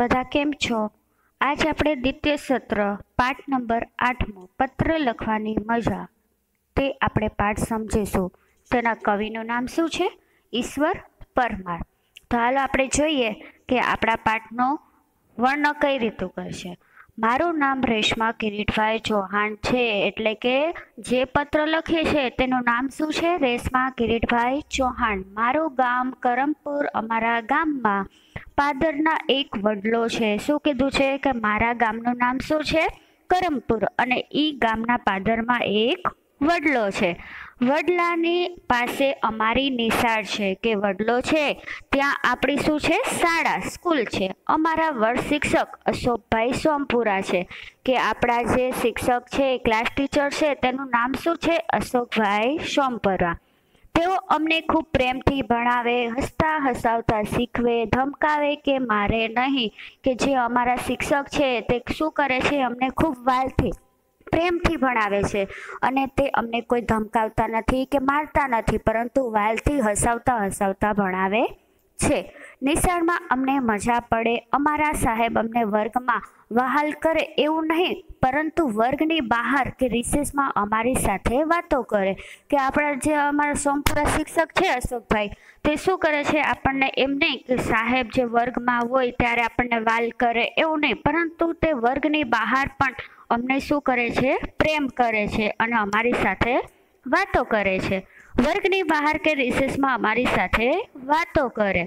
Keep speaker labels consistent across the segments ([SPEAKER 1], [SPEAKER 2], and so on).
[SPEAKER 1] બધા કેમ છો? આજ આપણે દ્વિતીય સત્ર, પાઠ નંબર આઠમો, પત્ર લખવાની મજા. તે આપણે પાઠ સમજીશું. તેના કવિનું નામ શું છે? ઈશ્વર પરમાર. તો હાલો આપણે જોઈએ કે આપણા પાઠનો વર્ણન કઈ રીતે કરશે. મારું નામ રેશમા કિરીટભાઈ ચૌહાણ છે, એટલે કે જે પત્ર લખે છે તેનું નામ શું છે? રેશમા કિરીટભાઈ ચૌહાણ. મારું ગામ કરમપુર, અમારા ગામમાં પાદરના એક વડલો છે. શું કીધું છે કે મારા ગામનું નામ શું છે? કરમપુર. અને એ ગામના પાદરમાં એક વડલો છે. વડલાની પાસે અમારી નિશાળ છે કે વડલો છે. ત્યાં આપણી શું છે? શાળા, સ્કૂલ છે. અમારા વર્ગ શિક્ષક અશોકભાઈ સોમપુરા છે કે આપણા જે શિક્ષક છે, ક્લાસ ટીચર છે, તેનું નામ શું છે? અશોકભાઈ સોમપુરા. તેઓ અમને ખૂબ પ્રેમથી ભણાવે, હસતા હસાવતા શીખવે, ધમકાવે કે મારે નહીં, કે જે અમારા શિક્ષક છે તે શું કરે છે અમને ખૂબ વાલથી, પ્રેમથી ભણાવે છે. અને તે અમને કોઈ ધમકાવતા નથી કે મારતા નથી, પરંતુ વાલથી હસાવતા હસાવતા ભણાવે છે. નિશાળમાં અમને મજા પડે. અમારા સાહેબ અમને વર્ગમાં વહાલ કરે એવું નહીં, પરંતુ વર્ગની બહાર કે રિસેસમાં અમારી સાથે વાતો કરે. કે આપણા જે અમારા સોમપુરા શિક્ષક છે અશોકભાઈ, તે શું કરે છે આપણને એમ નહીં કે સાહેબ જે વર્ગમાં હોય ત્યારે આપણને વાલ કરે એવું નહીં, પરંતુ તે વર્ગની બહાર પણ અમને શું કરે છે? પ્રેમ કરે છે અને અમારી સાથે વાતો કરે છે. વર્ગની બહાર કે રિસેસમાં અમારી સાથે વાતો કરે.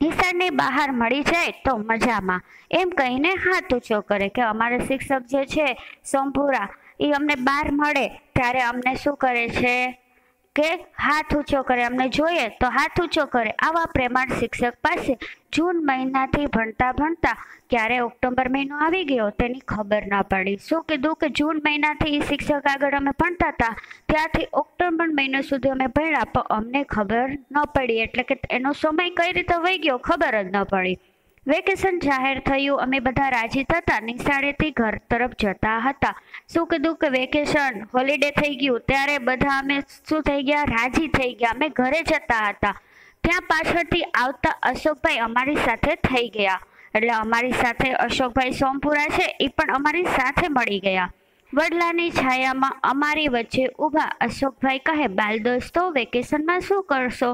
[SPEAKER 1] નિશાળની બહાર મળી જાય તો મજામાં. એમ કહીને હાથ ઊંચો કરે કે અમારા શિક્ષક જે છે સોમપુરા એ અમને બહાર મળે. ત્યારે અમને શું કરે છે? કે હાથ ઊંચો કરે, અમને જોઈએ તો હાથ ઊંચો કરે. આવા પ્રેમાળ શિક્ષક પાસે જૂન મહિનાથી ભણતા ભણતા ક્યારે ઓક્ટોબર મહિનો આવી ગયો તેની ખબર ના પડી. શું કીધું કે જૂન મહિનાથી શિક્ષક આગળ અમે ભણતા હતા? ત્યાંથી ઓક્ટોબર મહિનો સુધી અમે ભણ્યા, પણ અમને ખબર ન પડી. એટલે કે એનો સમય કઈ રીતે વહી ગયો ખબર જ ન પડી. વેકેશન જાહેર થયું. અમે બધા રાજી થતા નિશાળેથી ઘર તરફ જતા હતા. સુખ દુઃખ વેકેશન હોલિડે થઈ ગયું. ત્યારે બધા અમે શું થઈ ગયા? રાજી થઈ ગયા. અમે ઘરે જતા હતા. ત્યાં પાછળથી આવતા અશોકભાઈ અમારી સાથે થઈ ગયા. એટલે અમારી સાથે અશોકભાઈ સોમપુરા છે. એ પણ અમારી સાથે મળી ગયા. વડલાની છાયામાં અમારી વચ્ચે ઊભા અશોકભાઈ કહે, બાલ દોસ્તો, વેકેશનમાં શું કરશો?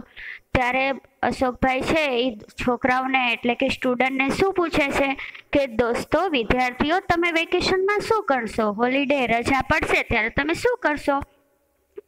[SPEAKER 1] ત્યારે અશોકભાઈ છે, એ છોકરાઓને એટલે કે સ્ટુડન્ટને શું પૂછે છે કે, દોસ્તો, વિદ્યાર્થીઓ, તમે વેકેશનમાં શું કરશો? હોલિડે રજા પડશે, ત્યારે તમે શું કરશો?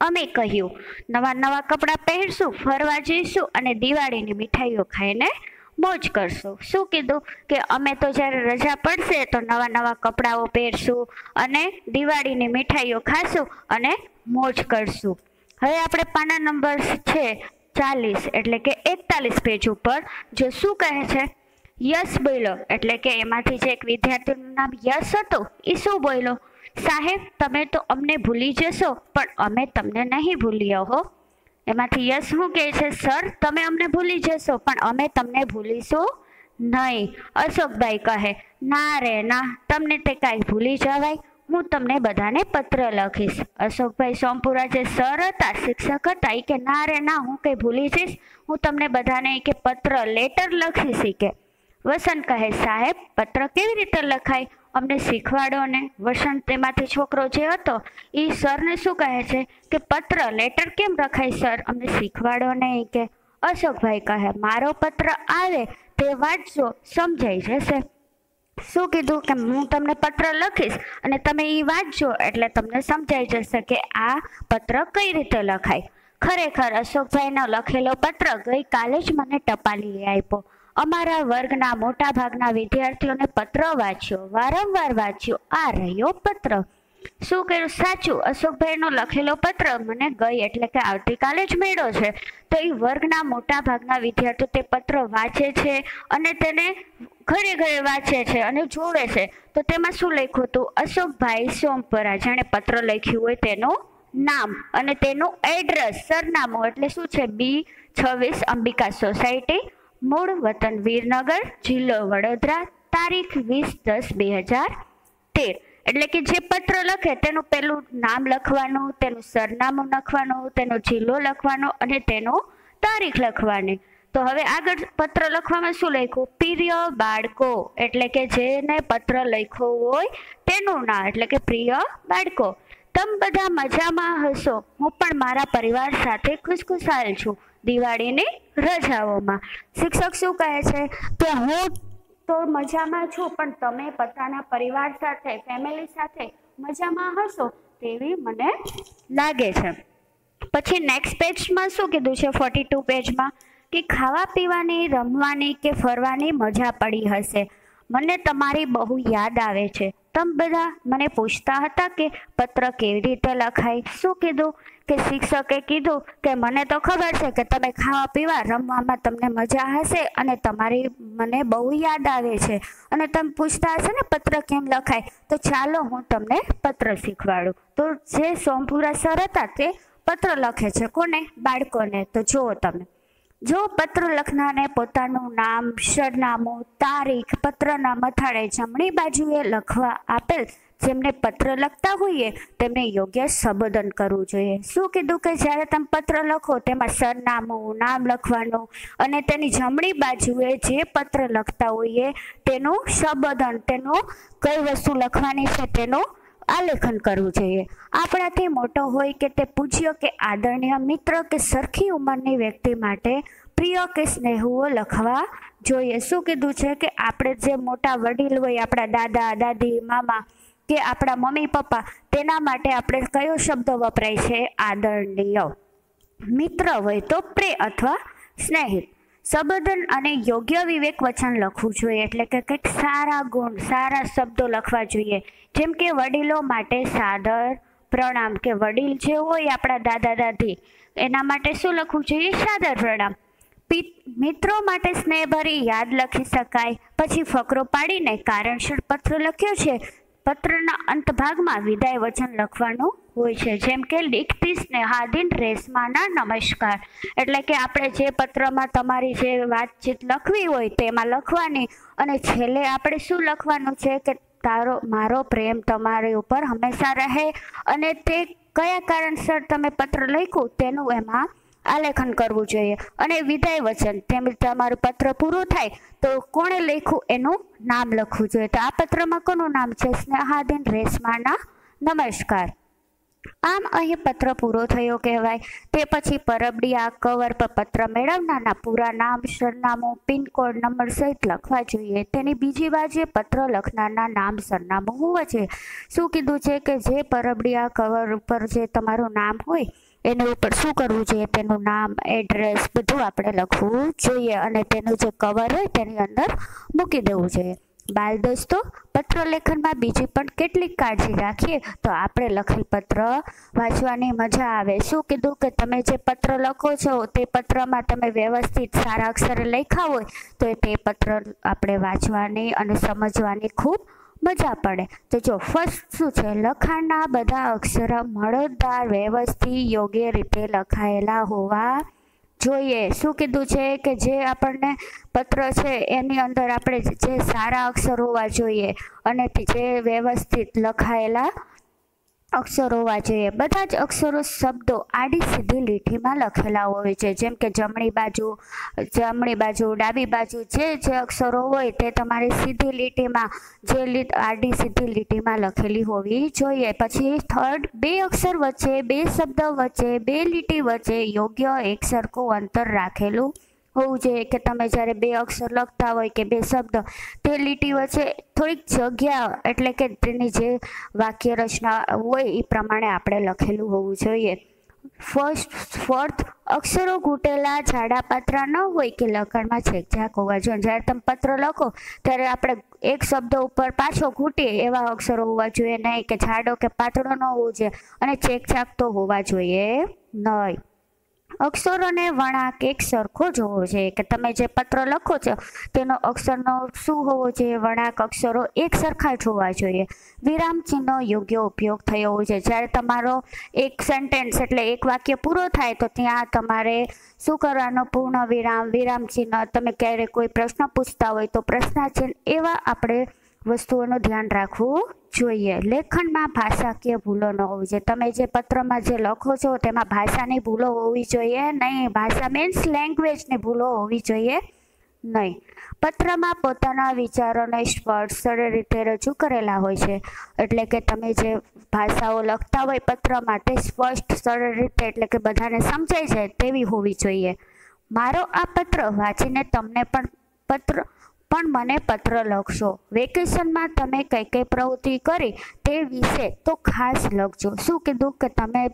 [SPEAKER 1] અમે કહ્યું, નવા નવા કપડાં પહેરશું, ફરવા જઈશું અને દિવાળીની મીઠાઈઓ ખાઈને મોજ કરશું. શું કીધું? કે અમે તો જ્યારે રજા પડશે તો નવા નવા કપડાઓ પહેરશું અને દિવાળીની મીઠાઈઓ ખાશું અને મોજ કરશું. હવે આપણે પાના નંબર છે ચાલીસ, એટલે કે એકતાલીસ પેજ ઉપર જો શું કહે છે? યસ બોલો. એટલે કે એમાંથી જે એક વિદ્યાર્થીનું નામ યસ હતું એ શું બોલ્યો? સાહેબ, તમે તો અમને ભૂલી જશો, પણ અમે તમને નહીં ભૂલ્યા હો. એમાંથી યસ શું કહે છે? સર, તમે અમને ભૂલી જશો, પણ અમે તમને ભૂલીશું નહીં. અશોકભાઈ કહે, ના રે, ના, તમને તે કાંઈ ભૂલી જવાય, હું તમને બધાને પત્ર લખીશ. અશોકભાઈ સોમપુરા જે સર હતા, શિક્ષક હતા એ કે, ના રે, ના, હું કંઈ ભૂલી જઈશ, હું તમને બધાને કે, પત્ર, લેટર લખીશ કે. વસંત કહે, સાહેબ, પત્ર કેવી રીતે લખાય? અમને શીખવાડો ને. વસંત તેમાંથી છોકરો જે હતો એ સરને શું કહે છે કે, પત્ર લેટર કેમ લખાય સર? અમને શીખવાડો ને કે. અશોકભાઈ કહે, મારો પત્ર આવે તે વાંચશો સમજાઈ જશે. શું કીધું કે, હું તમને પત્ર લખીશ અને તમે એ વાંચજો, એટલે તમને સમજાઈ જશે કે આ પત્ર કઈ રીતે લખાય. ખરેખર અશોકભાઈનો લખેલો પત્ર ગઈકાલે જ મને ટપાલી આપ્યો. અમારા વર્ગના મોટા ભાગના વિદ્યાર્થીઓને પત્ર વાંચ્યો, વારંવાર વાંચ્યો, આ રહ્યો પત્ર. શું કર્યું? સાચું, અશોકભાઈનો લખેલો પત્ર મને ગઈ એટલે કે આવતીકાલે જ મેળો છે. તો એ વર્ગના મોટા ભાગના વિદ્યાર્થીઓ તે પત્ર વાંચે છે અને તેને ઘરે ઘરે વાંચે છે અને જોવે છે. તો તેમાં શું લખ્યું હતું? અશોકભાઈ સોમપરા, જેણે પત્ર લખ્યું હોય તેનું નામ અને તેનું એડ્રેસ, સરનામું એટલે શું છે? બી છવ્વીસ અંબિકા સોસાયટી મૂળ વતન વીરનગર જિલ્લો વડોદરા, તારીખ વીસ દસ બે હજાર તેર. એટલે કે જે પત્ર લખે તેનું પેલું નામ લખવાનું, તેનું સરનામું લખવાનું, તેનો જિલ્લો લખવાનો અને તેનો તારીખ લખવાની. તો હવે આગળ પત્ર લખવામાં શું લખ્યું? પ્રિય બાળકો. એટલે કે જેને પત્ર લખ્યો હોય તેનું નામ. એટલે કે પ્રિય બાળકો. તમે બધા મજામાં હશો. હું પણ મારા પરિવાર સાથે ખુશખુશાલ છું. દિવાળીની રજાઓમાં. શિક્ષક શું કહે છે? કે હું તો મજામાં છું, પણ તમે પોતાના પરિવાર સાથે ફેમિલી સાથે મજામાં હશો તેવી મને લાગે છે. પછી નેક્સ્ટ પેજમાં શું કીધું છે? ફોર્ટી ટુ પેજમાં કે ખાવા પીવાની, રમવાની કે ફરવાની મજા પડી હશે. મને તમારી બહુ યાદ આવે છે. તમે બધા મને પૂછતા હતા કે પત્ર કેવી રીતે લખાય? શું કીધું? કે શિક્ષકે કીધું કે મને તો ખબર છે કે તમે ખાવા પીવા રમવામાં તમને મજા હશે અને તમારી મને બહુ યાદ આવે છે. અને તમે પૂછતા હશે ને પત્ર કેમ લખાય? તો ચાલો હું તમને પત્ર શીખવાડું. તો જે સોમપુરા સર હતા તે પત્ર લખે છે. કોને? બાળકોને. તો જુઓ તમે. જો પત્ર લખનારને પોતાનું નામ, સરનામું, તારીખ, પત્રના મથાળે જમણી બાજુએ લખવા આપેલ જેમને પત્ર લખતા હોઈએ, તેમને યોગ્ય સંબોધન કરવું જોઈએ. શું કીધું કે જ્યારે તમે પત્ર લખો, તેમાં સરનામું, નામ લખવાનું અને તેની જમણી બાજુએ જે પત્ર લખતા હોઈએ, તેનું સંબોધન, તેનું કઈ વસ્તુ લખવાની છે, તેનું આલેખન કરવું જોઈએ. આપણાથી મોટો હોય કે તે પૂજ્ય કે આદરણીય મિત્ર કે સરખી ઉંમરની વ્યક્તિ માટે પ્રિય કે સ્નેહુઓ લખવા જોઈએ. શું કીધું છે કે આપણે જે મોટા વડીલ હોય, આપણા દાદા, દાદી, મામા કે આપણા મમ્મી, પપ્પા, તેના માટે આપણે કયો શબ્દ વપરાય છે? આદરણીય. મિત્ર હોય તો પ્રે અથવા સ્નેહિત સંબોધન અને યોગ્ય વિવેક વચન લખવું જોઈએ. એટલે કે કંઈક સારા ગુણ, સારા શબ્દો લખવા જોઈએ. જેમ કે વડીલો માટે સાદર પ્રણામ કે વડીલ જે હોય આપણા દાદા દાદી, એના માટે શું લખવું જોઈએ? સાદર પ્રણામ. મિત્રો માટે સ્નેહભરી યાદ લખી શકાય. પછી ફકરો પાડીને કારણસર પત્ર લખ્યો છે. પત્રના અંતભાગમાં વિદાય વચન લખવાનું હોય છે. જેમ કે લીખતી હાદિન રેશમાના નમસ્કાર. એટલે કે, આપણે જે પત્રમાં તમારી જે વાતચીત લખવી હોય, તેમાં લખવાની. અને છેલ્લે આપણે શું લખવાનું છે કે, તારો, મારો પ્રેમ તમારી ઉપર હંમેશા રહે. અને તે કયા કારણસર તમે પત્ર લખ્યું તેનું એમાં આલેખન કરવું જોઈએ. અને વિદાય વચન તેમજ તમારું પત્ર પૂરું થાય, તો કોણે લખ્યું એનું નામ લખવું જોઈએ. તો આ પત્રમાં કોનું નામ છે? સ્નેહાદીન રેશમાના. નમસ્કાર. આમ અહીં પત્ર પૂરો થયો કહેવાય. તે પછી પરબડિયા કવર પર પત્ર મેળવનારના પૂરા નામ, સરનામું, પિનકોડ, નંબર સહિત લખવા જોઈએ. તેની બીજી બાજુએ પત્ર લખનારના નામ, સરનામું હોવા જોઈએ. શું કીધું છે કે જે પરબડિયા કવર ઉપર જે તમારું નામ હોય એની ઉપર શું કરવું જોઈએ, તેનું નામ એડ્રેસ બધું આપણે લખવું જોઈએ અને તેનું જે કવર હોય તેની અંદર મૂકી દેવું જોઈએ. બાલ દોસ્તો પત્ર લેખનમાં બીજી પણ કેટલીક કાળજી રાખીએ તો આપણે લખેલ પત્ર વાંચવાની મજા આવે. શું કીધું કે તમે જે પત્ર લખો છો તે પત્રમાં તમે વ્યવસ્થિત સારા અક્ષરે લખ્યા હોય તો તે પત્ર આપણે વાંચવાની અને સમજવાની ખૂબ મજા પડે. તો જો ફર્સ્ટ શું છે? લખાણના બધા અક્ષર મળદાર વ્યવસ્થિત યોગ્ય રીતે લખાયેલા હોવા જોઈએ. શું કીધું છે કે જે આપણને પત્ર છે, એની અંદર આપણે જે સારા અક્ષર હોવા જોઈએ અને જે વ્યવસ્થિત લખાયેલા અક્ષરો હોવા જોઈએ બધા જ અક્ષરો શબ્દો આડી સીધી લીટીમાં લખેલા હોય છે. જેમ કે જમણી બાજુ જમણી બાજુ, ડાબી બાજુ જે જે અક્ષરો હોય તે તમારી સીધી લીટીમાં, જે આડી સીધી લીટીમાં લખેલી હોવી જોઈએ. પછી થર્ડ બે અક્ષર વચ્ચે, બે શબ્દ વચ્ચે, બે લીટી વચ્ચે યોગ્ય એક સરખું અંતર રાખેલું હોવું જોઈએ કે તમે જ્યારે બે અક્ષર લખતા હોય કે બે શબ્દ, તે લીટી વચ્ચે થોડીક જગ્યા એટલે કે તેની જે વાક્ય રચના હોય એ પ્રમાણે આપણે લખેલું હોવું જોઈએ. ફર્સ્ટ ફોર્થ, અક્ષરો ઘૂંટેલા જાડા પાત્રા ન હોય કે લખાણમાં છેકછાક હોવા જોઈએ. જ્યારે તમે પત્ર લખો, ત્યારે આપણે એક શબ્દ ઉપર પાછો ઘૂંટીએ એવા અક્ષરો હોવા જોઈએ નહીં કે જાડો કે પાતળો ન હોવો જોઈએ અને છેકછાક તો હોવા જોઈએ નહીં. અક્ષરોને વળાંક એક સરખો જ હોવો જોઈએ. કે તમે જે પત્ર લખો છો, તેનો અક્ષરનો શું હોવો જોઈએ? વળાંક અક્ષરો એક સરખા જ હોવા જોઈએ. વિરામ ચિહ્નનો યોગ્ય ઉપયોગ થયો હોય છે જ્યારે તમારો એક સેન્ટેન્સ એટલે એક વાક્ય પૂરો થાય, તો ત્યાં તમારે શું કરવાનો? પૂર્ણ વિરામ વિરામ ચિહ્ન. તમે ક્યારેક કોઈ પ્રશ્ન પૂછતા હોય, તો પ્રશ્નાચિહ્ન એવા આપણે વસ્તુઓનું ધ્યાન રાખવું જોઈએ. લેખનમાં ભાષાકીય ભૂલો ન હોવી જોઈએ. તમે જે પત્રમાં જે લખો છો તેમાં ભાષાની ભૂલો હોવી જોઈએ નહીં. ભાષા મીન્સ લેંગ્વેજની ભૂલો હોવી જોઈએ નહીં. પત્રમાં પોતાના વિચારોને સ્પષ્ટ રીતે રજૂ કરેલા હોય છે. એટલે કે તમે જે ભાષાઓ લખતા હોય પત્રમાં તે સ્પષ્ટ સરળ રીતે, એટલે કે બધાને સમજાઈ જાય તેવી હોવી જોઈએ. મારો આ પત્ર વાંચીને તમને પણ પત્ર પણ મને પત્ર લખશો. વેકેશનમાં તમે કઈ કઈ પ્રવૃત્તિ કરી તે વિશે તો ખાસ લખજો. શું કીધું કે તમે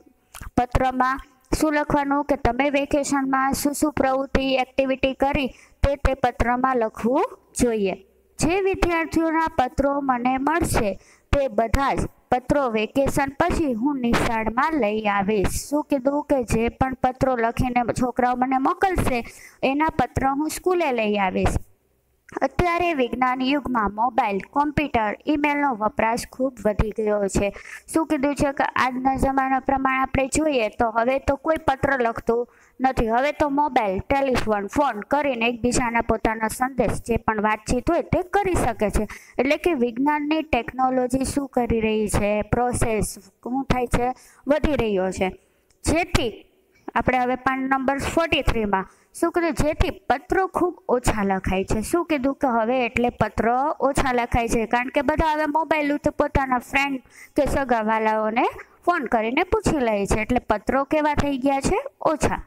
[SPEAKER 1] પત્રમાં શું લખવાનું? કે તમે વેકેશનમાં શું શું પ્રવૃત્તિ એક્ટિવિટી કરી તે તે પત્રમાં લખવું જોઈએ. જે વિદ્યાર્થીઓના પત્રો મને મળશે તે બધા જ પત્રો વેકેશન પછી હું નિશાળમાં લઈ આવીશ. શું કીધું કે જે પણ પત્રો લખીને છોકરાઓ મને મોકલશે, એના પત્ર હું સ્કૂલે લઈ આવીશ. અત્યારે વિજ્ઞાન યુગમાં મોબાઈલ, કોમ્પ્યુટર, ઈમેલનો વપરાશ ખૂબ વધી ગયો છે. શું કીધું છે કે આજના જમાના પ્રમાણે આપણે જોઈએ તો હવે તો કોઈ પત્ર લખતું નથી. હવે તો મોબાઈલ, ટેલિફોન, ફોન કરીને એકબીજાના પોતાના સંદેશ જે પણ વાતચીત હોય તે કરી શકે છે. એટલે કે વિજ્ઞાનની ટેકનોલોજી શું કરી રહી છે? પ્રોસેસ શું થાય છે? વધી રહ્યો છે. જેથી આપણે હવે પાન નંબર ફોર્ટી થ્રીમાં શું કીધું જેથી પત્રો ખૂબ ઓછા લખાય છે. શું કીધું કે હવે એટલે પત્રો ઓછા લખાય છે? કારણ કે બધા હવે મોબાઈલ તો પોતાના ફ્રેન્ડ કે સગાવાલાઓને ફોન કરીને પૂછી લે છે. એટલે પત્રો કેવા થઈ ગયા છે? ઓછા.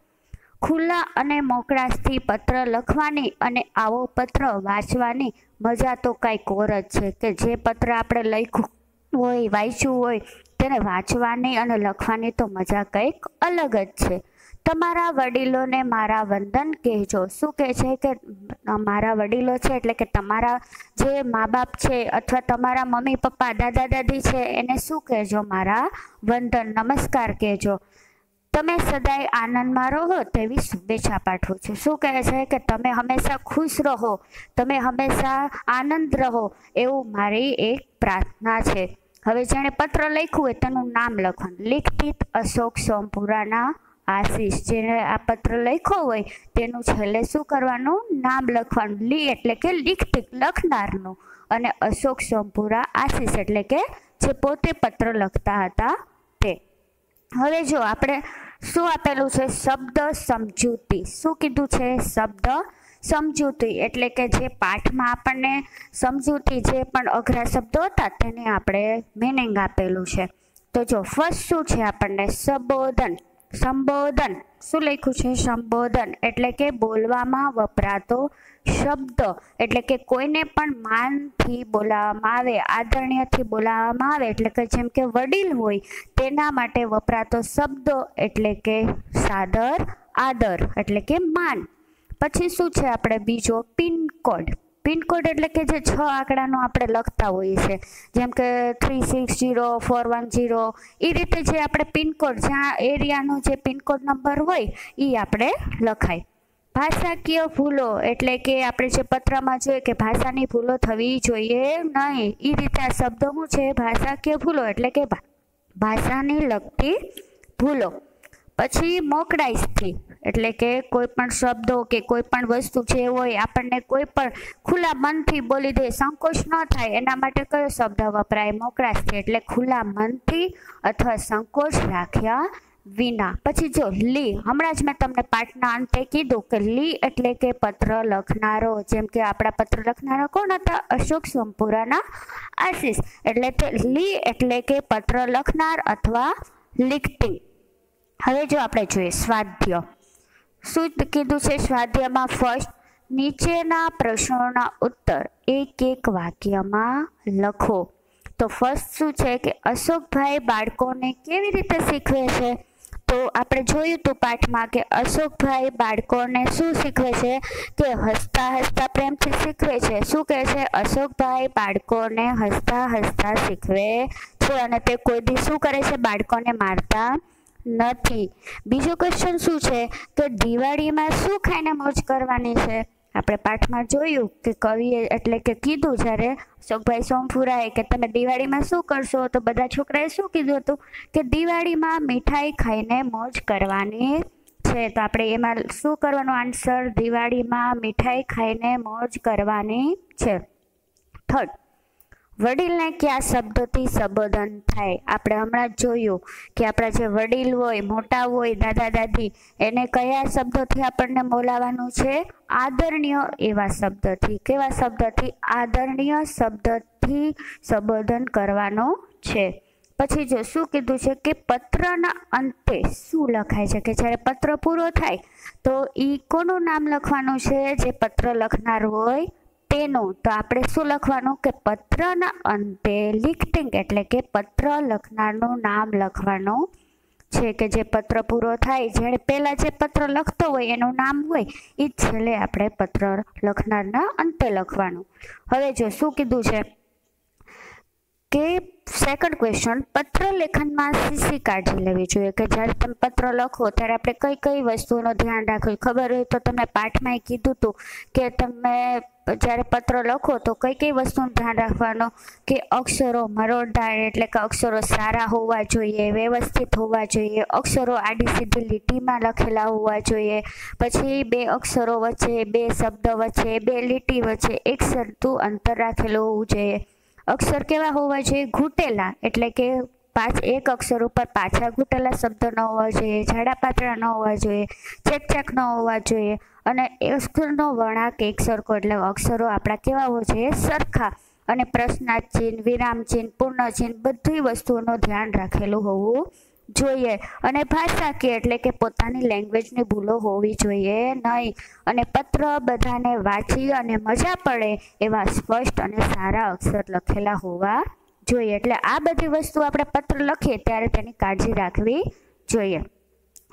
[SPEAKER 1] ખુલ્લા અને મોકળાશથી પત્ર લખવાની અને આવો પત્ર વાંચવાની મજા તો કાંઈક ઓર જ છે કે જે પત્ર આપણે લખ્યું હોય, વાંચ્યું હોય, તેને વાંચવાની અને લખવાની તો મજા કંઈક અલગ જ છે. તમારા વડીલોને મારા વંદન કહેજો. શું કહે છે કે મારા વડીલો છે એટલે કે તમારા જે મા બાપ છે અથવા તમારા મમ્મી, પપ્પા, દાદા, દાદી છે એને શું કહેજો? મારા વંદન, નમસ્કાર કહેજો. તમે સદાય આનંદમાં રહો તેવી શુભેચ્છા પાઠવું છું. શું કહે છે કે, તમે હંમેશા ખુશ રહો, તમે હંમેશા આનંદ રહો એવું મારી એક પ્રાર્થના છે. હવે જેણે પત્ર લખ્યું હોય તેનું નામ લખવાનું. લિખિત અશોક સોમપુરાના આશીષ જેને આ પત્ર લખ્યો હોય તેનું છેલ્લે શું કરવાનું? નામ લખવાનું. લી એટલે કે લિખતિક લખનારનું. અને અશોક સોમપુરા આશીષ એટલે કે જે પોતે પત્ર લખતા હતા તે. હવે જો આપણે શું આપેલું છે? શબ્દ સમજૂતી. શું કીધું છે? શબ્દ સમજૂતી. એટલે કે જે પાઠમાં આપણને સમજૂતી જે પણ અઘરા શબ્દો હતા તેને આપણે મિનિંગ આપેલું છે. તો જો ફર્સ્ટ શું છે આપણને? સંબોધન. સંબોધન. શું લખ્યું છે? સંબોધન. એટલે કે બોલવામાં વપરાતો શબ્દ. એટલે કે કોઈને પણ માનથી બોલાવવામાં આવે, આદરણીયથી બોલાવવામાં આવે, એટલે કે જેમ કે વડીલ હોય, તેના માટે વપરાતો શબ્દ એટલે કે સાદર, આદર, એટલે કે માન. પછી શું છે આપણે બીજો? પિનકોડ. પિનકોડ એટલે કે જે છ આંકડાનું આપણે લખતા હોઈએ છીએ. જેમ કે three six zero, four one zero એ રીતે જે આપણે પિનકોડ, જ્યાં એરિયાનો જે પિનકોડ નંબર હોય એ આપણે લખાય. ભાષાકીય ભૂલો એટલે કે આપણે જે પત્રમાં જોઈએ કે ભાષાની ભૂલો થવી જોઈએ નહીં. એ રીતે આ શબ્દો શું છે? ભાષાકીય ભૂલો એટલે કે ભાષાને લગતી ભૂલો. પછી મોકળાઈશથી. એટલે કે કોઈ પણ શબ્દો કે કોઈ પણ વસ્તુ જે હોય આપણને કોઈ પણ ખુલ્લા મનથી બોલી દે, સંકોચ ન થાય, એના માટે કયો શબ્દ વપરાય? મોકળાશથી એટલે ખુલ્લા મનથી અથવા સંકોચ રાખ્યા વિના. પછી જો લી, હમણાં જ મેં તમને પાઠના અંતે કીધું કે લી એટલે કે પત્ર લખનારો, જેમ કે આપણા પત્ર લખનારો કોણ હતા? અશોક સોમપુરાના આશીષ. એટલે તે લી એટલે કે પત્ર લખનાર અથવા લિખતી. હવે જો આપણે જોઈએ સ્વાધ્ય શું કીધું છે સ્વાધ્યાયમાં ફર્સ્ટ નીચેના પ્રશ્નોના ઉત્તર એક એક વાક્યમાં લખો. તો ફર્સ્ટ શું છે કે અશોકભાઈ બાળકોને કેવી રીતે શીખવે છે? તો આપણે જોયું હતું પાઠમાં કે અશોકભાઈ બાળકોને શું શીખવે છે? કે હસતા હસતા પ્રેમથી શીખવે છે. શું કહે છે? અશોકભાઈ બાળકોને હસતા હસતા શીખવે છે અને તે કોઈ દી શું કરે છે? બાળકોને મારતા નથી. બીજો ક્વેશ્ચન શું છે? કે દિવાળીમાં શું ખાઈને મોજ કરવાની છે? આપણે પાઠમાં જોયું કે કવિએ એટલે કે કીધું જ્યારે અશોકભાઈ સોમપુરાએ કે તમે દિવાળીમાં શું કરશો? તો બધા છોકરાએ શું કીધું હતું? કે દિવાળીમાં મીઠાઈ ખાઈને મોજ કરવાની છે. તો આપણે એમાં શું કરવાનો આન્સર દિવાળીમાં મીઠાઈ ખાઈને મોજ કરવાની છે. થર્ડ વડીલને કયા શબ્દોથી સંબોધન થાય? આપણે હમણાં જોયું કે આપણા જે વડીલ હોય, મોટા હોય, દાદા, દાદી, એને કયા શબ્દોથી આપણને બોલાવાનું છે? આદરણીય એવા શબ્દથી. કેવા શબ્દથી? આદરણીય શબ્દથી સંબોધન કરવાનું છે. પછી જો શું કીધું છે કે પત્રના અંતે શું લખાય છે? કે જ્યારે પત્ર પૂરો થાય, તો એ કોનું નામ લખવાનું છે? જે પત્ર લખનાર હોય તેનું તો આપણે શું લખવાનું કે પત્રના અંતે લિખટિંગ એટલે કે પત્ર લખનારનું નામ લખવાનું છે કે જે પત્ર પૂરો થાય. જેણે પહેલાં જે પત્ર લખતો હોય એનું નામ હોય એ છેલ્લે આપણે પત્ર લખનારના અંતે લખવાનું. હવે જો શું કીધું છે? કે સેકન્ડ ક્વેશ્ચન પત્ર લેખનમાં સીસી કાળજી લેવી જોઈએ કે જ્યારે તમે પત્ર લખો ત્યારે આપણે કઈ કઈ વસ્તુઓનું ધ્યાન રાખવું ખબર હોય તો તમને પાઠમાં એ કીધું હતું કે તમે જ્યારે પત્ર લખો તો કઈ કઈ વસ્તુનું ધ્યાન રાખવાનું? કે અક્ષરો મરોડદાર એટલે કે અક્ષરો સારા હોવા જોઈએ, વ્યવસ્થિત હોવા જોઈએ, અક્ષરો આડી સીધી લીટીમાં લખેલા હોવા જોઈએ, પછી બે અક્ષરો વચ્ચે બે શબ્દ વચ્ચે બે લીટી વચ્ચે એક સરતું અંતર રાખેલું હોવું જોઈએ. અક્ષર કેવા હોવા જોઈએ? ઘૂંટેલા, એટલે કે પાંચ, એક અક્ષર ઉપર પાછા ઘૂંટેલા શબ્દ ન હોવા જોઈએ જાડા પાતળા ન હોવા જોઈએ ચેકચેક ન હોવા જોઈએ, અને અક્ષરનો વળાંક એક સરખો, એટલે અક્ષરો આપણા કેવા હોવા જોઈએ? સરખા. અને પ્રશ્નાર્થ ચિહ્ન વિરામ ચિહ્ન પૂર્ણ ચિહ્ન બધી વસ્તુઓનું ધ્યાન રાખેલું હોવું જોઈએ. અને ભાષાકીય એટલે કે પોતાની લેંગ્વેજની ભૂલો હોવી જોઈએ નહીં. અને પત્ર બધાને વાંચી અને મજા પડે એવા સ્પષ્ટ અને સારા અક્ષર લખેલા હોવા જોઈએ. એટલે આ બધી વસ્તુ આપણે પત્ર લખીએ ત્યારે તેની કાળજી રાખવી જોઈએ.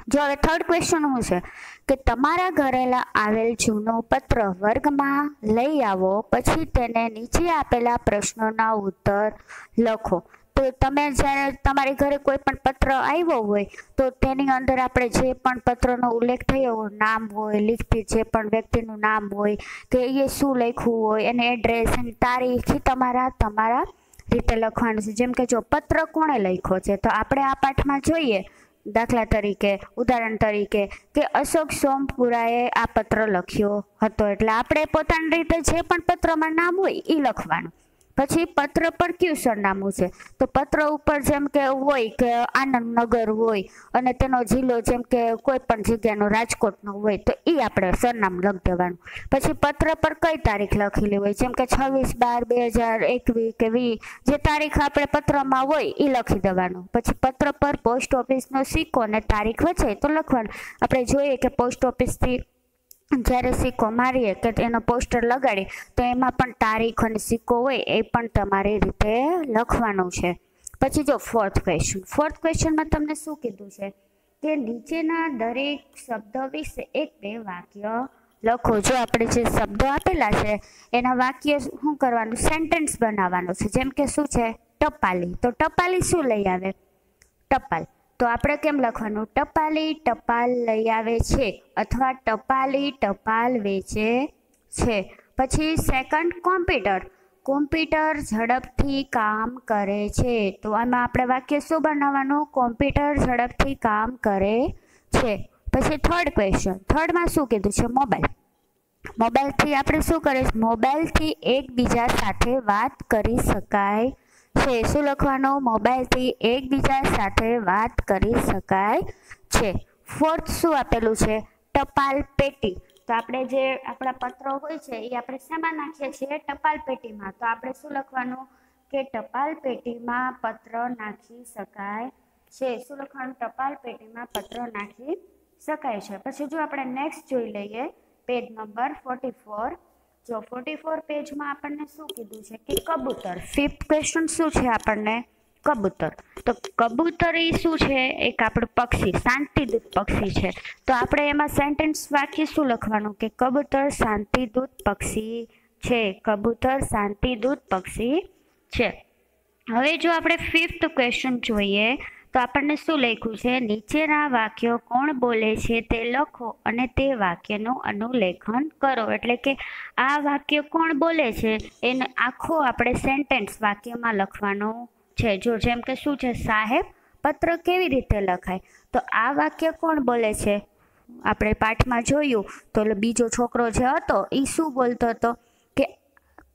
[SPEAKER 1] જો હવે થર્ડ ક્વેશ્ચન શું છે? કે તમારા ઘરેલા આવેલ જૂનો પત્ર વર્ગમાં લઈ આવો, પછી તેને નીચે આપેલા પ્રશ્નોના ઉત્તર લખો. તો તમે જ્યારે તમારી ઘરે કોઈ પણ પત્ર આવ્યો હોય, તો તેની અંદર આપણે જે પણ પત્રનો ઉલ્લેખ થયો હોય, નામ હોય, લિખતી જે પણ વ્યક્તિનું નામ હોય, કે એ શું લખ્યું હોય, એને એડ્રેસ એની તારીખ તમારા તમારા રીતે લખવાનું છે. જેમ કે જો પત્ર કોણે લખ્યો છે, તો આપણે આ પાઠમાં જોઈએ, દાખલા તરીકે, ઉદાહરણ તરીકે, કે અશોક સોમપુરાએ આ પત્ર લખ્યો હતો. એટલે આપણે પોતાની રીતે જે પણ પત્રમાં નામ હોય, એ લખવાનું. પછી પત્ર પર કયું સરનામું છે? તો પત્ર ઉપર જેમ કે હોય કે આનંદનગર હોય અને તેનો જિલ્લો જેમ કે કોઈ પણ જગ્યાનો રાજકોટનો હોય, તો એ આપણે સરનામું લખી દેવાનું. પછી પત્ર પર કઈ તારીખ લખેલી હોય? જેમ કે છવ્વીસ બાર બે હજાર એકવીસ કે વીસ જે તારીખ આપણે પત્રમાં હોય એ લખી દેવાનું. પછી પત્ર પર પોસ્ટ ઓફિસનો સિક્કો અને તારીખ વચ્ચે તો લખવાનું. આપણે જોઈએ કે પોસ્ટ ઓફિસથી જ્યારે સિક્કો મારીએ કે એનો પોસ્ટર લગાડીએ, તો એમાં પણ તારીખ અને સિક્કો હોય એ પણ તમારી રીતે લખવાનું છે. પછી જો ફોર્થ ક્વેશ્ચન ફોર્થ ક્વેશ્ચનમાં તમને શું કીધું છે? કે નીચેના દરેક શબ્દ વિશે એક બે વાક્ય લખો. જો આપણે જે શબ્દો આપેલા છે, એના વાક્ય શું કરવાનું? સેન્ટેન્સ બનાવવાનું છે. જેમ કે શું છે? ટપાલી. તો ટપાલી શું લઈ આવે? ટપાલ. તો આપણે કેમ લખવાનું? ટપાલી ટપાલ લઈ આવે છે અથવા ટપાલી ટપાલ વેચે છે. પછી સેકન્ડ કોમ્પ્યુટર કોમ્પ્યુટર ઝડપથી કામ કરે છે. તો આમાં આપણે વાક્ય શું બનાવવાનું? કોમ્પ્યુટર ઝડપથી કામ કરે છે. પછી થર્ડ ક્વેશ્ચન થર્ડમાં શું કીધું છે? મોબાઈલ મોબાઈલથી આપણે શું કરીશ? મોબાઈલથી એકબીજા સાથે વાત કરી શકાય છે. શું લખવાનું? મોબાઈલથી એકબીજા સાથે વાત કરી શકાય છે. ફોર્થ શું આપેલું છે? ટપાલ પેટી. તો આપણે જે આપણા પત્રો હોય છે, એ આપણે શેમાં નાખીએ છીએ ટપાલ પેટીમાં. તો આપણે શું લખવાનું? કે ટપાલ પેટીમાં પત્ર નાખી શકાય છે. શું લખવાનું? ટપાલ પેટીમાં પત્ર નાખી શકાય છે. પછી જો આપણે નેક્સ્ટ જોઈ લઈએ પેજ નંબર ફોર્ટી ફોર જો ફોર્ટી ફોર પેજમાં આપણને શું કીધું છે કે કબૂતર? ફિફ્થ ક્વેશ્ચન શું છે આપણને? કબૂતર. તો કબૂતર એ શું છે? એક આપણું પક્ષી, શાંતિદૂત પક્ષી છે. તો આપણે એમાં સેન્ટેન્સ વાક્ય શું લખવાનું? કે કબૂતર શાંતિદૂત પક્ષી છે. કબૂતર શાંતિદૂત પક્ષી છે. હવે જો આપણે ફિફ્થ ક્વેશ્ચન જોઈએ તો આપણને શું લખ્યું છે? નીચેના વાક્યો કોણ બોલે છે તે લખો અને તે વાક્યનું અનુલેખન કરો. એટલે કે આ વાક્ય કોણ બોલે છે એને આખો આપણે સેન્ટેન્સ વાક્યમાં લખવાનું છે. જો જેમ કે શું છે? સાહેબ, પત્ર કેવી રીતે લખાય? તો આ વાક્ય કોણ બોલે છે? આપણે પાઠમાં જોયું તો બીજો છોકરો જે હતો એ શું બોલતો હતો?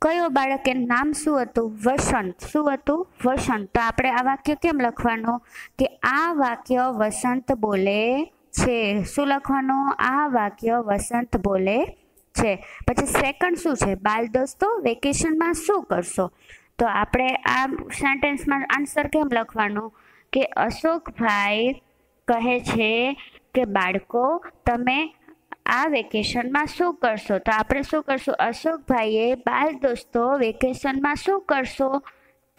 [SPEAKER 1] કયો બાળક એનું નામ શું હતું? વસંત. શું હતું? વસંત. તો આપણે આ વાક્ય કેમ લખવાનું? કે આ વાક્ય વસંત બોલે છે. શું લખવાનું? આ વાક્ય વસંત બોલે છે. પછી સેકન્ડ શું છે? બાલ દોસ્તો વેકેશનમાં શું કરશો? તો આપણે આ સેન્ટેન્સમાં આન્સર કેમ લખવાનું? કે અશોકભાઈ કહે છે કે, બાળકો, તમે આ વેકેશનમાં શું કરશો? તો આપણે શું કરશું? અશોકભાઈએ બાલ દોસ્તો વેકેશનમાં શું કરશો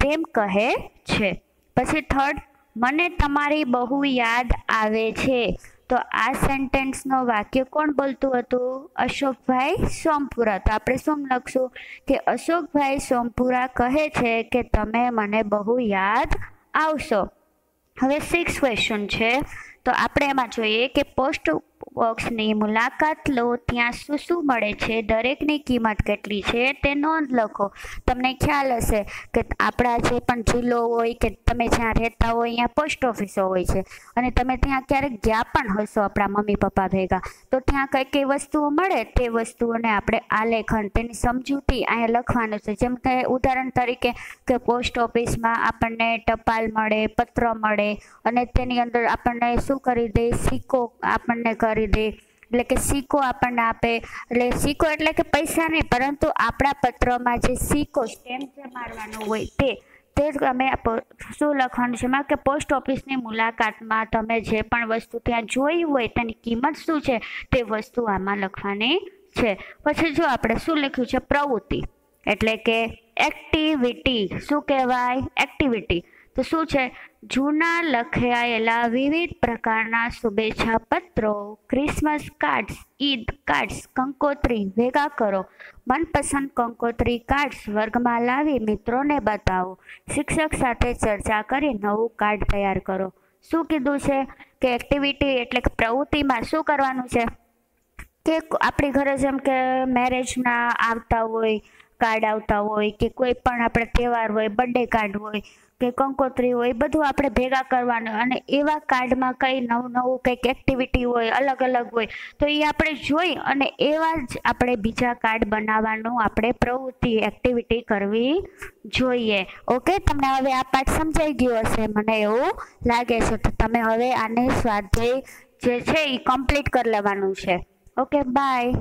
[SPEAKER 1] તેમ કહે છે. પછી થર્ડ મને તમારી બહુ યાદ આવે છે. તો આ સેન્ટેન્સનો વાક્ય કોણ બોલતું હતું? અશોકભાઈ સોમપુરા. તો આપણે શું લખશું? કે અશોકભાઈ સોમપુરા કહે છે કે તમે મને બહુ યાદ આવશો. હવે સિક્સ ક્વેશ્ચન છે. તો આપણે એમાં જોઈએ કે પોસ્ટ બોક્સની મુલાકાત લો, ત્યાં શું શું મળે છે, દરેકની કિંમત કેટલી છે, તે નોંધ લખો. તમને ખ્યાલ હશે કે આપણા જે પણ જિલ્લો હોય કે તમે જ્યાં રહેતા હોય, અહીંયા પોસ્ટ ઓફિસો હોય છે. અને તમે ત્યાં ક્યારેક ગયા પણ હશો આપણા મમ્મી પપ્પા ભેગા. તો ત્યાં કઈ કઈ વસ્તુઓ મળે, તે વસ્તુઓને આપણે આલેખન, તેની સમજૂતી અહીંયા લખવાનું છે. જેમ કે ઉદાહરણ તરીકે કે પોસ્ટ ઓફિસમાં આપણને ટપાલ મળે, પત્ર મળે અને તેની અંદર આપણને શું કરી દે, સિક્કો આપણને કરી દે એટલે કે સિક્કો આપણને આપે. એટલે સિક્કો એટલે કે પૈસા નહીં, પરંતુ આપણા પત્રમાં જે સિક્કો સ્ટેમ્પ જે મારવાનો હોય તે તે અમે શું લખવાનું છે? કે પોસ્ટ ઓફિસની મુલાકાતમાં તમે જે પણ વસ્તુ ત્યાં જોઈ હોય, તેની કિંમત શું છે, તે વસ્તુ આમાં લખવાની છે. પછી જો આપણે શું લખ્યું છે? પ્રવૃત્તિ. એટલે કે એક્ટિવિટી શું કહેવાય? એક્ટિવિટી તો શું છે? જૂના લખાયેલા વિવિધ પ્રકારના શુભેચ્છા પત્રો ક્રિસમસ કાર્ડ્સ ઈદ કાર્ડ્સ કંકોત્રી, ભેગા કરો. મનપસંદ કંકોત્રી કાર્ડ્સ વર્ગમાં લાવી મિત્રોને બતાવો. શિક્ષક સાથે ચર્ચા કરી નવું કાર્ડ તૈયાર કરો. શું કીધું છે કે એક્ટિવિટી એટલે કે પ્રવૃત્તિમાં શું કરવાનું છે? કે આપણી ઘરે જેમ કે મેરેજના આવતા હોય કાર્ડ આવતા હોય કે કોઈ પણ આપણે તહેવાર હોય બર્થડે કાર્ડ હોય કે કંકોત્રી હોય બધું આપણે ભેગા કરવાનું. અને એવા કાર્ડમાં કંઈ નવું નવું કંઈક એક્ટિવિટી હોય, અલગ અલગ હોય, તો એ આપણે જોઈ અને એવા જ આપણે બીજા કાર્ડ બનાવવાનું આપણે પ્રવૃત્તિ એક્ટિવિટી કરવી જોઈએ. ઓકે તમને હવે આ પાઠ સમજાઈ ગયો હશે મને એવું લાગે છે. તો તમે હવે આને સ્વાધ્યાય જે છે એ કમ્પ્લીટ કરી લેવાનું છે. Okay bye